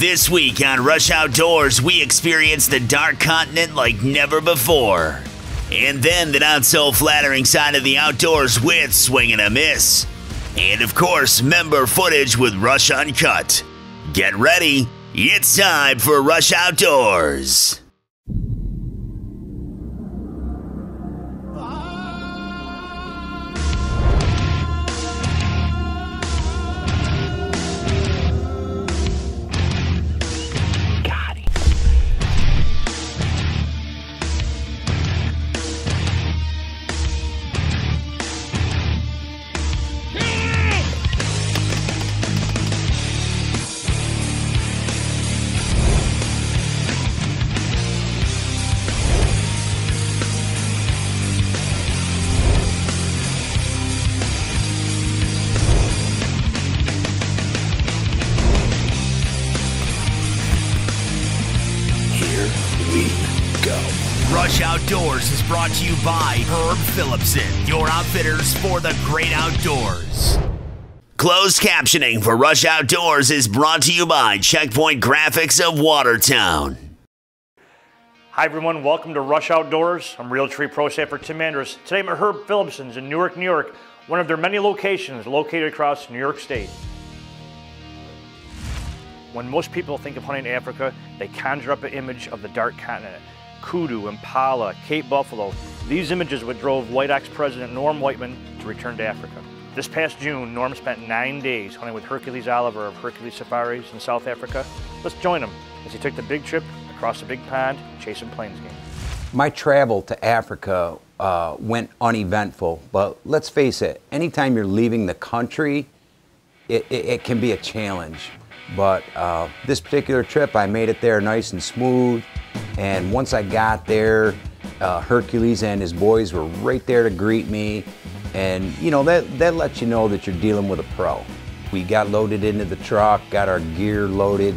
This week on Rush Outdoors, we experience the dark continent like never before. And then the not so flattering side of the outdoors with Swing and a Miss. And of course, member footage with Rush Uncut. Get ready, it's time for Rush Outdoors. Outdoors is brought to you by Herb Phillipson, your outfitters for the great outdoors. Closed captioning for Rush Outdoors is brought to you by Checkpoint Graphics of Watertown. Hi everyone, welcome to Rush Outdoors. I'm Realtree Pro Staffer Tim Andrus. Today I'm at Herb Phillipson's in Newark, New York, one of their many locations located across New York State. When most people think of hunting in Africa, they conjure up an image of the dark continent. Kudu, Impala, Cape Buffalo. These images what drove White Ox President Norm Whiteman to return to Africa. This past June, Norm spent nine days hunting with Hercules Oliver of Hercules Safaris in South Africa. Let's join him as he took the big trip across the big pond chasing plains game. My travel to Africa uh, went uneventful, but let's face it, anytime you're leaving the country, it, it, it can be a challenge. But uh, this particular trip, I made it there nice and smooth. And once I got there, uh, Hercules and his boys were right there to greet me. And you know, that, that lets you know that you're dealing with a pro. We got loaded into the truck, got our gear loaded,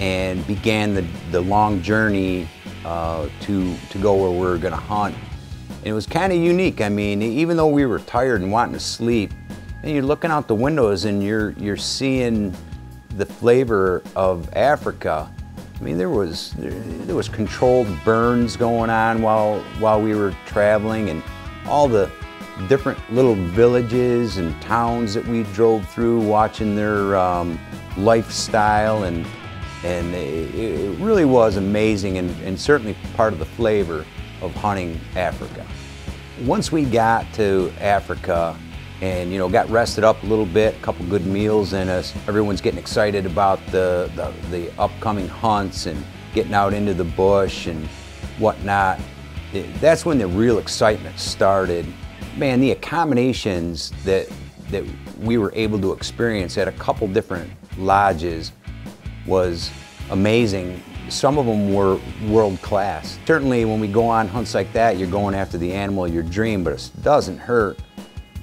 and began the, the long journey uh, to, to go where we were gonna hunt. And it was kind of unique. I mean, even though we were tired and wanting to sleep, and you're looking out the windows and you're, you're seeing the flavor of Africa. I mean, there was there was controlled burns going on while while we were traveling, and all the different little villages and towns that we drove through, watching their um, lifestyle, and and it, it, really was amazing, and, and certainly part of the flavor of hunting Africa. Once we got to Africa, and you know got rested up a little bit a couple good meals and us everyone's getting excited about the, the, the upcoming hunts and getting out into the bush and whatnot. It, that's when the real excitement started. Man the accommodations that that we were able to experience at a couple different lodges was amazing. Some of them were world class certainly when we go on hunts like that you're going after the animal your dream but it doesn't hurt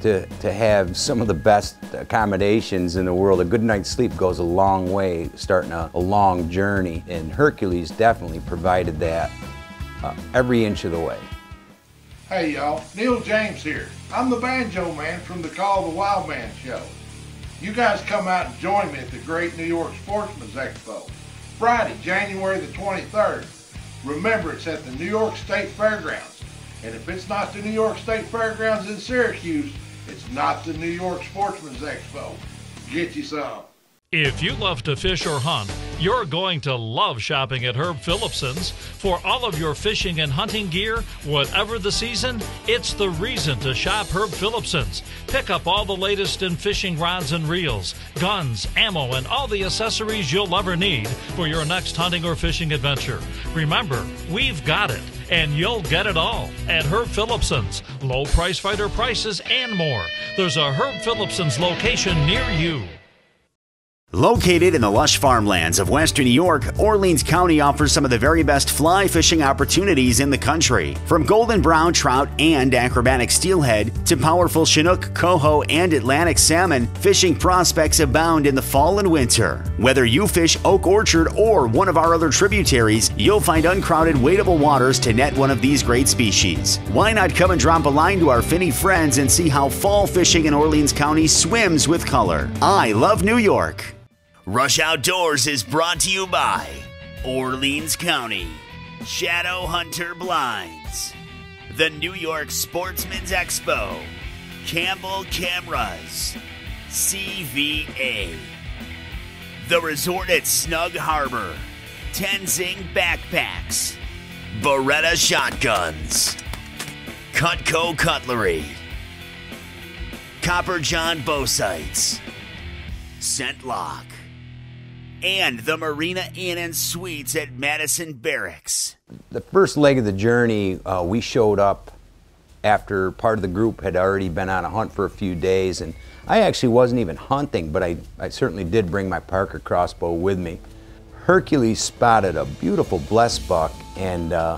to, to have some of the best accommodations in the world. A good night's sleep goes a long way starting a, a long journey, and Hercules definitely provided that uh, every inch of the way. Hey y'all, Neil James here. I'm the banjo man from the Call the Wild Man show. You guys come out and join me at the Great New York Sportsman's Expo, Friday, January the 23rd. Remember, it's at the New York State Fairgrounds. And if it's not the New York State Fairgrounds in Syracuse, it's not the New York Sportsman's Expo. Get you some. If you love to fish or hunt, you're going to love shopping at Herb Phillipson's. For all of your fishing and hunting gear, whatever the season, it's the reason to shop Herb Phillipson's. Pick up all the latest in fishing rods and reels, guns, ammo, and all the accessories you'll ever need for your next hunting or fishing adventure. Remember, we've got it and you'll get it all at Herb Phillipson's. Low price fighter prices and more. There's a Herb Phillipson's location near you. Located in the lush farmlands of western New York, Orleans County offers some of the very best fly fishing opportunities in the country. From golden brown trout and acrobatic steelhead to powerful Chinook, coho, and Atlantic salmon, fishing prospects abound in the fall and winter. Whether you fish Oak Orchard or one of our other tributaries, you'll find uncrowded, wadeable waters to net one of these great species. Why not come and drop a line to our finny friends and see how fall fishing in Orleans County swims with color? I love New York. Rush Outdoors is brought to you by Orleans County, Shadow Hunter Blinds, the New York Sportsman's Expo, Campbell Cameras, CVA, the resort at Snug Harbor, Tenzing Backpacks, Beretta Shotguns, Cutco Cutlery, Copper John Bow Sights, ScentLok, and the Marina Inn and Suites at Madison Barracks. The first leg of the journey, uh, we showed up after part of the group had already been on a hunt for a few days, and I actually wasn't even hunting, but I, I certainly did bring my Parker crossbow with me. Hercules spotted a beautiful blesbuck and uh,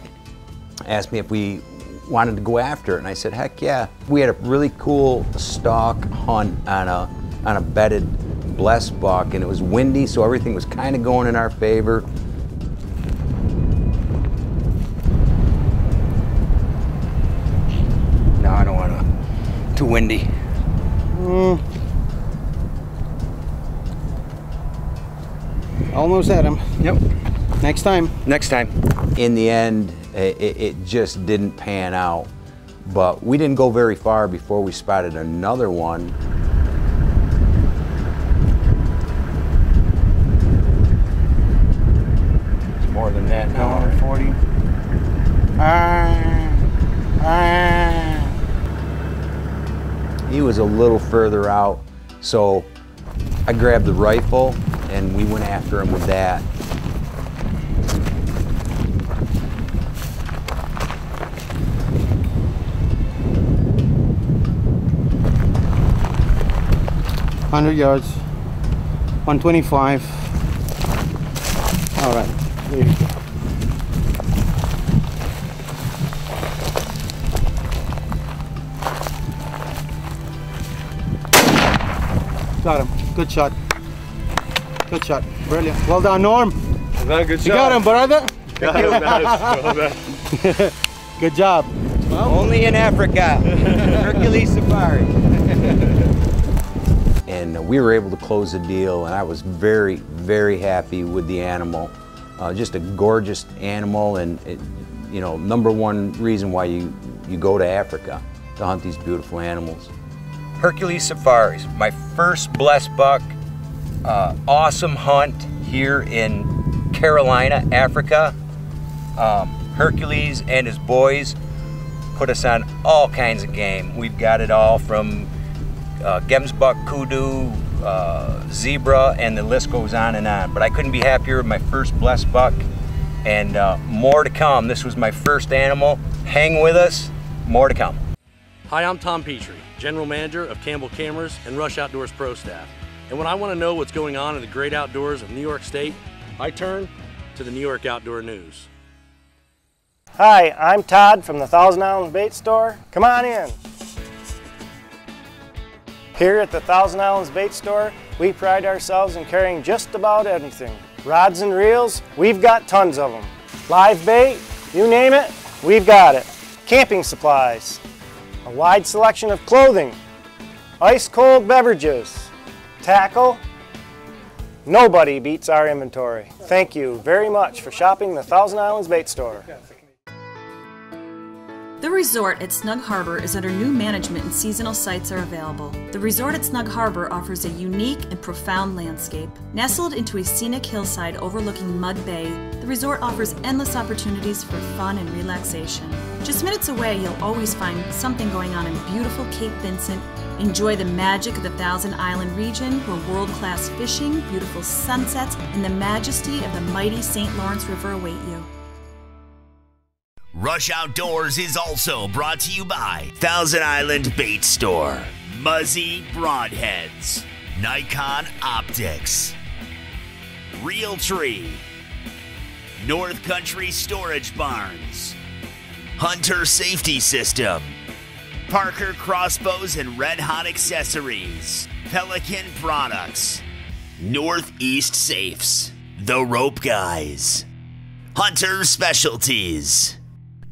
asked me if we wanted to go after it, and I said, heck yeah. We had a really cool stalk hunt on a, on a bedded blesbuck, and it was windy, so everything was kind of going in our favor. No, I don't want to. Too windy. Hmm. Almost had him. Yep. Next time. Next time. In the end, it, it just didn't pan out. But we didn't go very far before we spotted another one. It's more than that now. 140. Ah, ah. He was a little further out, so I grabbed the rifle and we went after him with that. Hundred yards. 125. All right. Good shot. Good shot. Brilliant. Well done, Norm. Not a good You got him, brother. Nice. Good job. Only in Africa. Hercules Safari. and we were able to close the deal, and I was very, very happy with the animal. Uh, just a gorgeous animal, and it, you know, number one reason why you, you go to Africa to hunt these beautiful animals. Hercules Safaris, my first blesbuck, uh, awesome hunt here in Carolina, Africa. Um, Hercules and his boys put us on all kinds of game. We've got it all from uh, Gemsbuck, kudu, uh, zebra, and the list goes on and on. But I couldn't be happier with my first blesbuck, and uh, more to come. This was my first animal. Hang with us, more to come. Hi, I'm Tom Petrie, General Manager of Campbell Cameras and Rush Outdoors Pro Staff. And when I want to know what's going on in the great outdoors of New York State, I turn to the New York Outdoor News. Hi, I'm Todd from the Thousand Islands Bait Store. Come on in. Here at the Thousand Islands Bait Store, we pride ourselves in carrying just about anything. Rods and reels, we've got tons of them. Live bait, you name it, we've got it. Camping supplies, a wide selection of clothing, ice cold beverages, tackle. Nobody beats our inventory. Thank you very much for shopping the Thousand Islands Bait Store. The resort at Snug Harbor is under new management and seasonal sites are available. The resort at Snug Harbor offers a unique and profound landscape. Nestled into a scenic hillside overlooking Mud Bay, the resort offers endless opportunities for fun and relaxation. Just minutes away, you'll always find something going on in beautiful Cape Vincent. Enjoy the magic of the Thousand Island region where world class fishing, beautiful sunsets, and the majesty of the mighty St. Lawrence River await you. Rush Outdoors is also brought to you by Thousand Island Bait Store, Muzzy Broadheads, Nikon Optics, Realtree, North Country Storage Barns, Hunter Safety System, Parker Crossbows and Red Hot Accessories, Pelican Products, Northeast Safes, The Rope Guys, Hunter Specialties,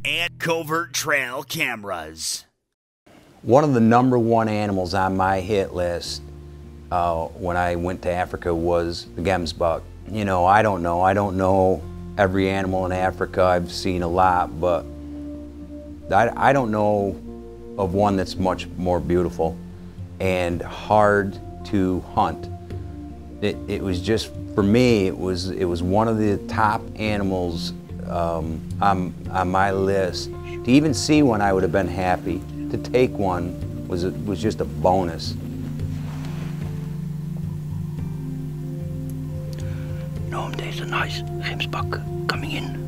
and Covert Trail Cameras. One of the number one animals on my hit list uh, when I went to Africa was the gemsbuck. You know, I don't know. I don't know every animal in Africa. I've seen a lot, but I, I don't know of one that's much more beautiful and hard to hunt. It, it was just, for me, it was, it was one of the top animals um, on, on my list. To even see one, I would have been happy. To take one was, was just a bonus. Norm, there's a nice gemsbuck coming in.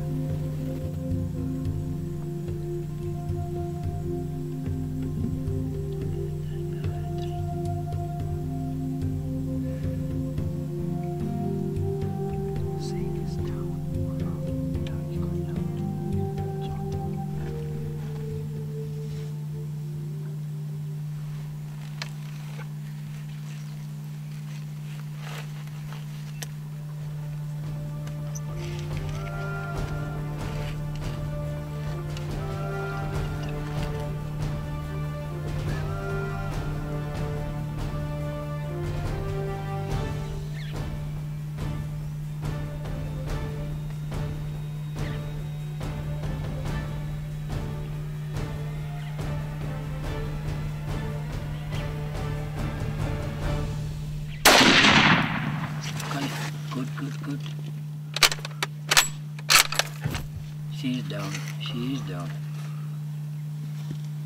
She's down. She's down.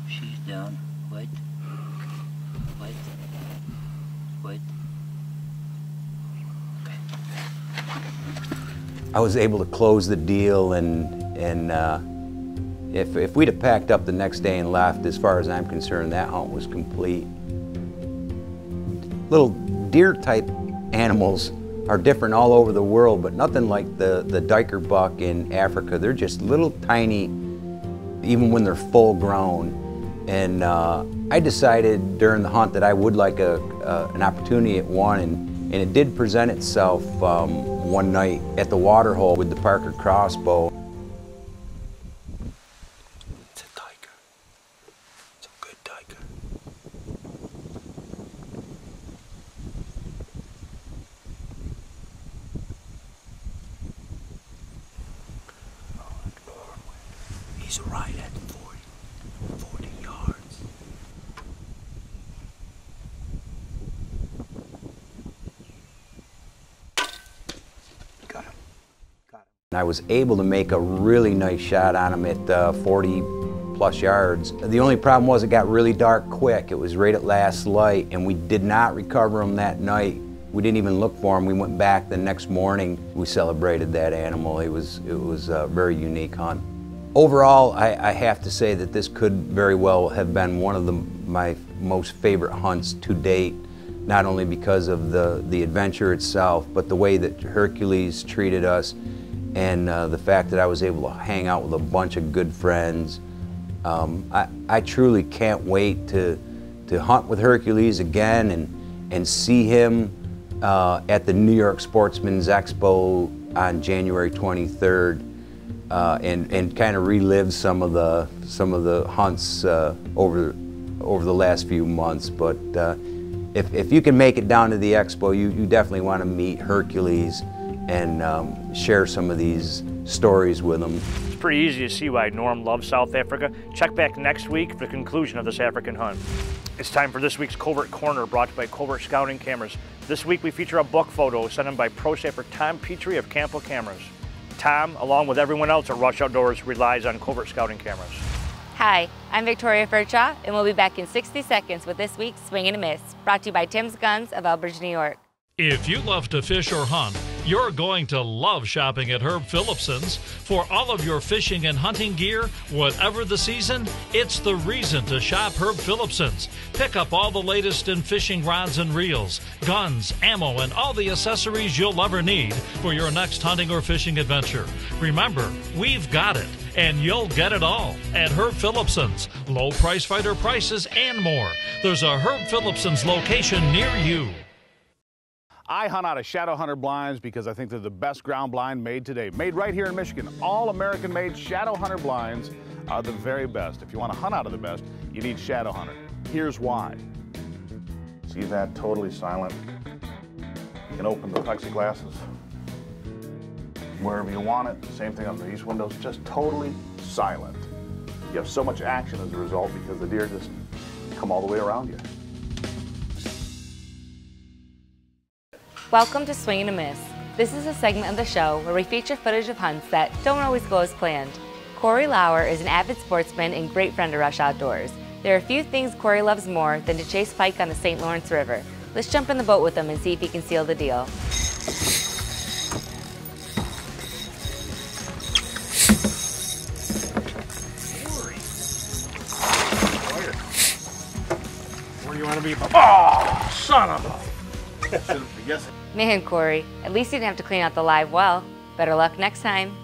She's down. Wait. Wait. Wait. I was able to close the deal and, and uh, if, if we'd have packed up the next day and left, as far as I'm concerned, that hunt was complete. Little deer type animals are different all over the world, but nothing like the, the Duiker buck in Africa. They're just little tiny, even when they're full grown. And uh, I decided during the hunt that I would like a, uh, an opportunity at one, and, and it did present itself um, one night at the waterhole with the Parker crossbow. It's a duiker. It's a good duiker. He's right at 40, 40 yards. Got him. And I was able to make a really nice shot on him at uh, 40 plus yards. The only problem was it got really dark quick. It was right at last light, and we did not recover him that night. We didn't even look for him. We went back the next morning. We celebrated that animal. It was, it was a very unique hunt. Overall, I, I have to say that this could very well have been one of the, my most favorite hunts to date, not only because of the, the adventure itself, but the way that Hercules treated us and uh, the fact that I was able to hang out with a bunch of good friends. Um, I, I truly can't wait to, to hunt with Hercules again and, and see him uh, at the New York Sportsman's Expo on January 23rd uh, and, and kind of relive some of the, some of the hunts uh, over, over the last few months. But uh, if, if you can make it down to the expo, you, you definitely want to meet Hercules and um, share some of these stories with them. It's pretty easy to see why Norm loves South Africa. Check back next week for the conclusion of this African hunt. It's time for this week's Covert Corner brought to you by Covert Scouting Cameras. This week we feature a book photo sent in by pro staffer Tom Petrie of Campbell Cameras. Tom, along with everyone else at Rush Outdoors, relies on Covert Scouting Cameras. Hi, I'm Victoria Furchaw, and we'll be back in 60 seconds with this week's Swing and a Miss, brought to you by Tim's Guns of Elbridge, New York. If you love to fish or hunt, you're going to love shopping at Herb Phillipson's. For all of your fishing and hunting gear, whatever the season, it's the reason to shop Herb Phillipson's. Pick up all the latest in fishing rods and reels, guns, ammo, and all the accessories you'll ever need for your next hunting or fishing adventure. Remember, we've got it, and you'll get it all at Herb Phillipson's. Low price fighter prices and more. There's a Herb Phillipson's location near you. I hunt out of Shadow Hunter blinds because I think they're the best ground blind made today. Made right here in Michigan. All American made Shadow Hunter blinds are the very best. If you want to hunt out of the best, you need Shadow Hunter. Here's why. See that? Totally silent. You can open the plexiglasses wherever you want it. Same thing on these windows, just totally silent. You have so much action as a result because the deer just come all the way around you. Welcome to Swing and a Miss. This is a segment of the show where we feature footage of hunts that don't always go as planned. Corey Lauer is an avid sportsman and great friend of Rush Outdoors. There are a few things Corey loves more than to chase pike on the St. Lawrence River. Let's jump in the boat with him and see if he can seal the deal. Where do you want to be? Oh, son of a... Man, Corey, at least you didn't have to clean out the live well. Better luck next time.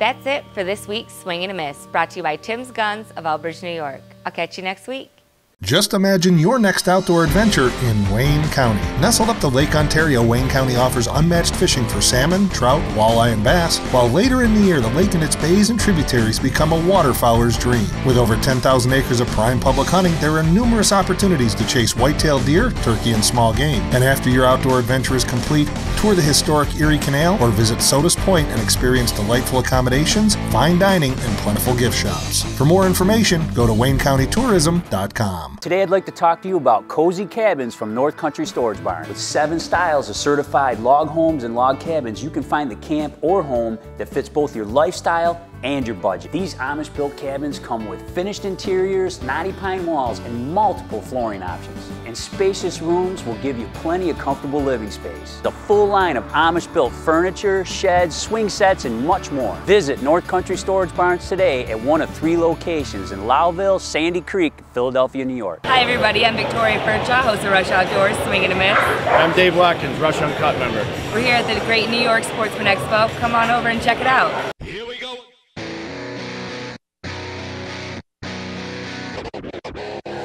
That's it for this week's Swing and a Miss, brought to you by Tim's Guns of Elbridge, New York. I'll catch you next week. Just imagine your next outdoor adventure in Wayne County. Nestled up to Lake Ontario, Wayne County offers unmatched fishing for salmon, trout, walleye, and bass, while later in the year the lake and its bays and tributaries become a waterfowler's dream. With over 10,000 acres of prime public hunting, there are numerous opportunities to chase white-tailed deer, turkey, and small game. And after your outdoor adventure is complete, tour the historic Erie Canal or visit Sodus Point and experience delightful accommodations, fine dining, and plentiful gift shops. For more information, go to WayneCountyTourism.com. Today I'd like to talk to you about Cozy Cabins from North Country Storage Barn. With seven styles of certified log homes and log cabins, you can find the camp or home that fits both your lifestyle and your budget. These Amish built cabins come with finished interiors, knotty pine walls, and multiple flooring options. And spacious rooms will give you plenty of comfortable living space. The full line of Amish built furniture, sheds, swing sets, and much more. Visit North Country Storage Barns today at one of three locations in Lowville, Sandy Creek, Philadelphia, New York. Hi, everybody. I'm Victoria Percha, host of Rush Outdoors, Swing and a Miss. I'm Dave Watkins, Rush Uncut member. We're here at the Great New York Sportsman Expo. Come on over and check it out.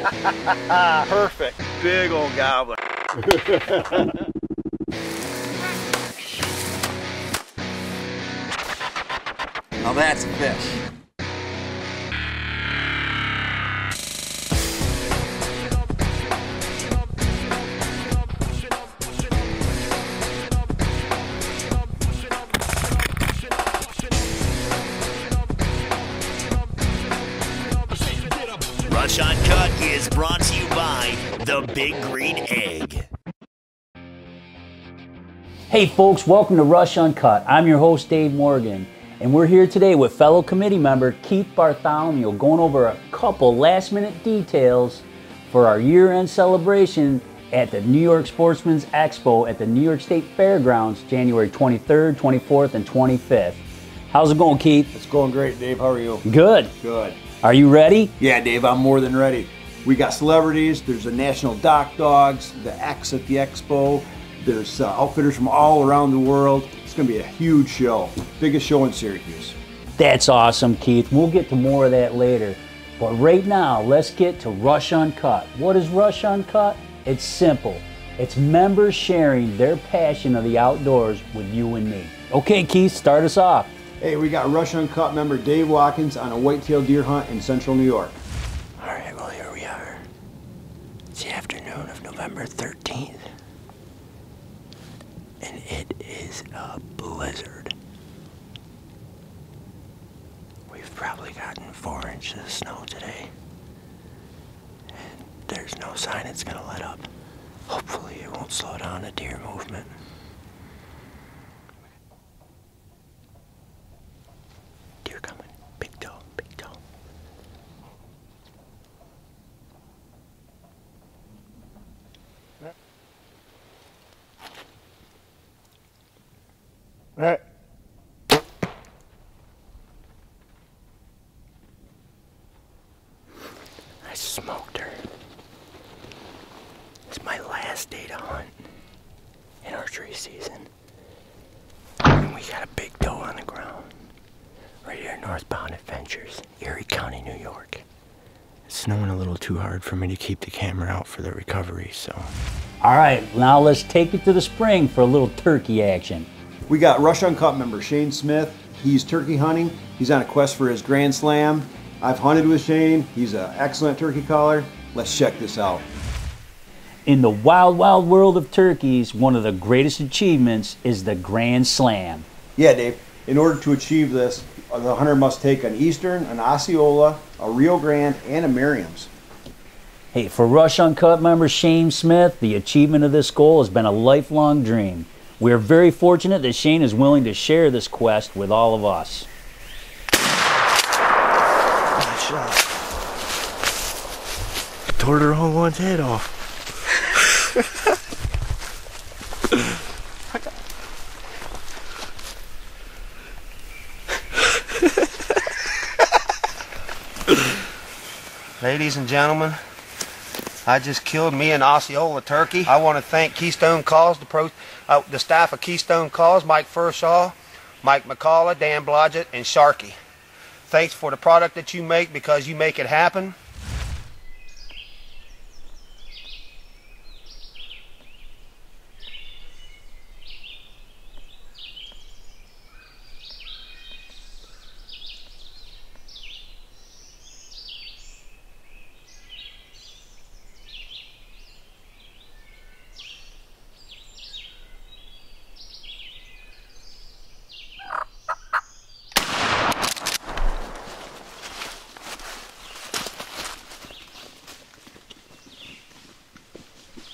Perfect. Big old gobbler. Now that's a fish. Hey folks, welcome to Rush Uncut. I'm your host Dave Morgan, and we're here today with fellow committee member Keith Bartholomew going over a couple last minute details for our year end celebration at the New York Sportsman's Expo at the New York State Fairgrounds January 23rd, 24th, and 25th. How's it going, Keith? It's going great, Dave. How are you? Good. Good. Are you ready? Yeah, Dave, I'm more than ready. We got celebrities, there's the National Dock Dogs, the X at the Expo, there's uh, outfitters from all around the world. It's going to be a huge show, biggest show in Syracuse. That's awesome, Keith. We'll get to more of that later. But right now, let's get to Rush Uncut. What is Rush Uncut? It's simple. It's members sharing their passion of the outdoors with you and me. Okay, Keith, start us off. Hey, we got Rush Uncut member Dave Watkins on a whitetail deer hunt in central New York. All right, well, here we are. It's the afternoon of November 13th. And it is a blizzard. We've probably gotten four inches of snow today. And there's no sign it's going to let up. Hopefully, it won't slow down the deer movement. Deer coming. Big toe, big toe. All right. I smoked her. It's my last day to hunt in archery season. And we got a big doe on the ground. Right here, Northbound Adventures, Erie County, New York. It's snowing a little too hard for me to keep the camera out for the recovery, so. All right, now let's take it to the spring for a little turkey action. We got Rush Uncut member Shane Smith. He's turkey hunting. He's on a quest for his Grand Slam. I've hunted with Shane. He's an excellent turkey caller. Let's check this out. In the wild, wild world of turkeys, one of the greatest achievements is the Grand Slam. Yeah, Dave. In order to achieve this, the hunter must take an Eastern, an Osceola, a Rio Grande, and a Merriam's. Hey, for Rush Uncut member Shane Smith, the achievement of this goal has been a lifelong dream. We are very fortunate that Shane is willing to share this quest with all of us. Good shot. Tore the wrong one's head off. Ladies and gentlemen, I just killed me an Osceola turkey. I want to thank Keystone Calls, the, pro, uh, the staff of Keystone Calls, Mike Furshaw, Mike McCullough, Dan Blodgett, and Sharkey. Thanks for the product that you make because you make it happen.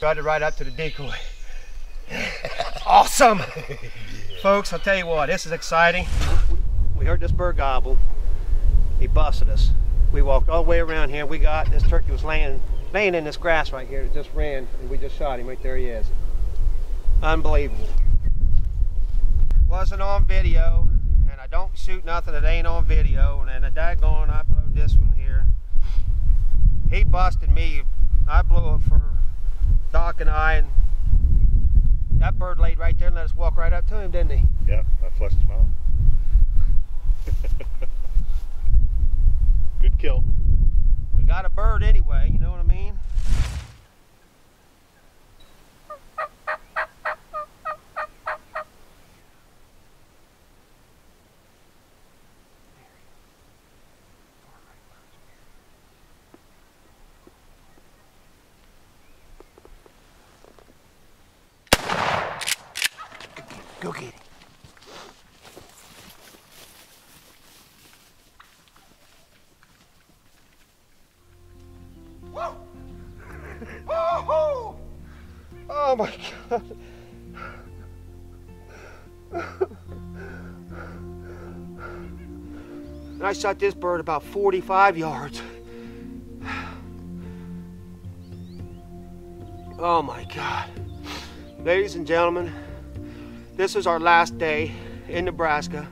It right up to the decoy. awesome! Folks, I'll tell you what, this is exciting. We heard this bird gobble. He busted us. We walked all the way around here. We got this turkey was laying laying in this grass right here. It just ran and we just shot him. Right there he is. Unbelievable. Wasn't on video, and I don't shoot nothing that ain't on video. And then a daggone, I blew this one here. He busted me. I blew it for Doc and I, and that bird laid right there and let us walk right up to him, didn't he? Yeah, I flushed him out. Good kill. We got a bird anyway, you know what I mean? Oh my God. And I shot this bird about 45 yards. Oh my God. Ladies and gentlemen, this is our last day in Nebraska.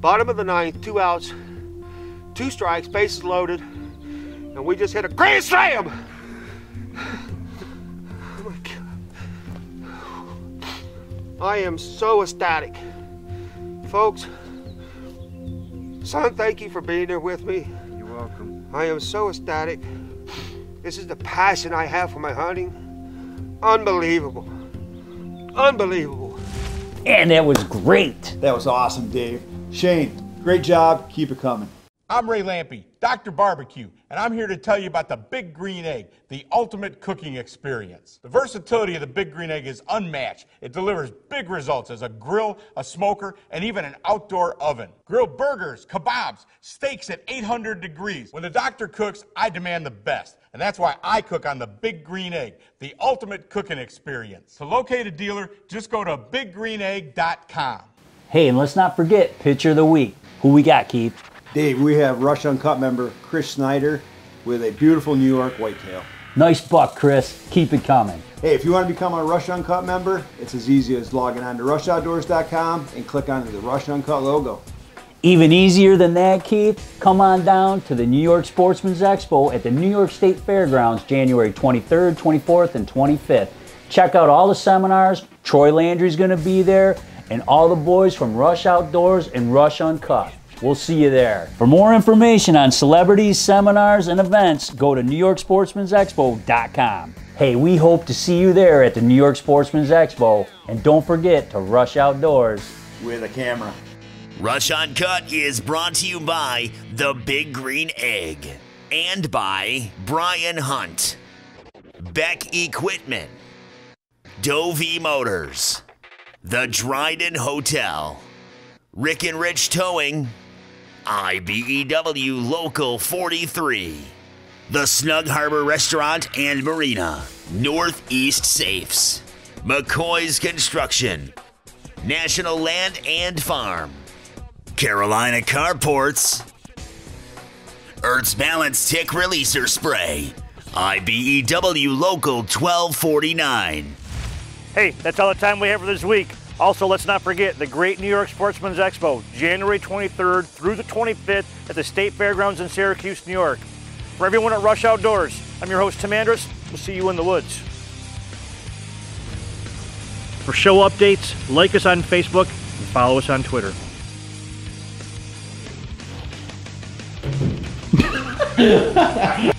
Bottom of the ninth, two outs, two strikes, bases loaded, and we just hit a grand slam! I am so ecstatic. Folks, son, thank you for being there with me. You're welcome. I am so ecstatic. This is the passion I have for my hunting. Unbelievable. Unbelievable. And that was great. That was awesome, Dave. Shane, great job. Keep it coming. I'm Ray Lampe, Dr. Barbecue, and I'm here to tell you about the Big Green Egg, the ultimate cooking experience. The versatility of the Big Green Egg is unmatched. It delivers big results as a grill, a smoker, and even an outdoor oven. Grill burgers, kebabs, steaks at 800 degrees. When the doctor cooks, I demand the best, and that's why I cook on the Big Green Egg, the ultimate cooking experience. To locate a dealer, just go to biggreenegg.com. Hey, and let's not forget Pitcher of the Week. Who we got, Keith? Dave, we have Rush Uncut member Chris Snyder with a beautiful New York whitetail. Nice buck, Chris. Keep it coming. Hey, if you want to become a Rush Uncut member, it's as easy as logging on to rushoutdoors.com and click on the Rush Uncut logo. Even easier than that, Keith, come on down to the New York Sportsman's Expo at the New York State Fairgrounds January 23rd, 24th, and 25th. Check out all the seminars. Troy Landry's going to be there, and all the boys from Rush Outdoors and Rush Uncut. We'll see you there. For more information on celebrities, seminars, and events, go to NewYorkSportsman'sExpo.com. Hey, we hope to see you there at the New York Sportsman's Expo. And don't forget to rush outdoors with a camera. Rush Uncut is brought to you by The Big Green Egg and by Brian Hunt. Beck Equipment, Dovey Motors, The Dryden Hotel, Rick and Rich Towing, IBEW Local 43, The Snug Harbor Restaurant and Marina, Northeast Safes, McCoy's Construction, National Land and Farm, Carolina Carports, Earth's Balance Tick Releaser Spray, IBEW Local 1249. Hey, that's all the time we have for this week. Also, let's not forget the Great New York Sportsman's Expo, January 23rd through the 25th at the State Fairgrounds in Syracuse, New York. For everyone at Rush Outdoors, I'm your host, Tim Andrus. We'll see you in the woods. For show updates, like us on Facebook and follow us on Twitter.